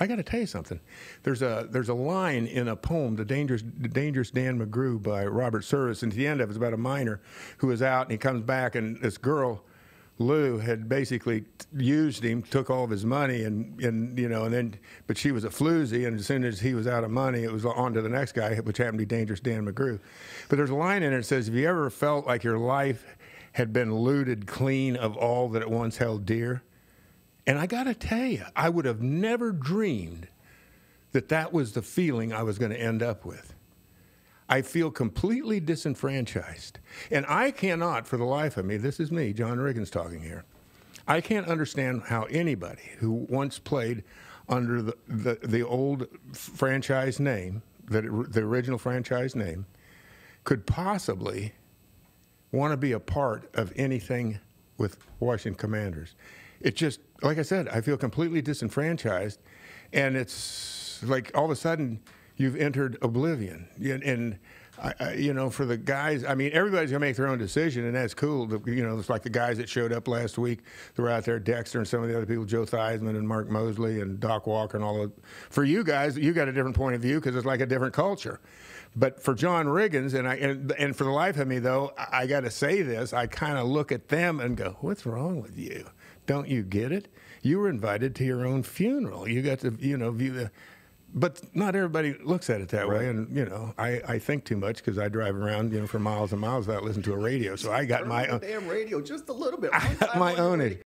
I got to tell you something. There's a there's a line in a poem, "The Dangerous the Dangerous Dan McGrew" by Robert Service, and at the end of it, it's about a miner who is out and he comes back, and this girl, Lou, had basically used him, took all of his money, and and you know, and then but she was a floozy, and as soon as he was out of money, it was on to the next guy, which happened to be Dangerous Dan McGrew. But there's a line in it that says, "Have you ever felt like your life had been looted clean of all that it once held dear?" And I got to tell you, I would have never dreamed that that was the feeling I was going to end up with. I feel completely disenfranchised. And I cannot, for the life of me, this is me, John Riggins talking here. I can't understand how anybody who once played under the, the, the old franchise name, the, the original franchise name, could possibly want to be a part of anything with Washington Commanders it just like I said, I feel completely disenfranchised, and it's like all of a sudden you've entered oblivion. And I, I, you know, for the guys, I mean, everybody's gonna make their own decision, and that's cool. You know, it's like the guys that showed up last week. They were out there, Dexter and some of the other people, Joe Theismann and Mark Moseley and Doc Walker and all of. For you guys, you got a different point of view because it's like a different culture. But for John Riggins, and I and, and for the life of me though, I, I got to say this. I kind of look at them and go, "What's wrong with you?" Don't you get it? You were invited to your own funeral. You got to, you know, view the. But not everybody looks at it that right. way, and you know, I, I think too much because I drive around, you know, for miles and miles without listening to a radio. So I got my own damn radio just a little bit. I got my own.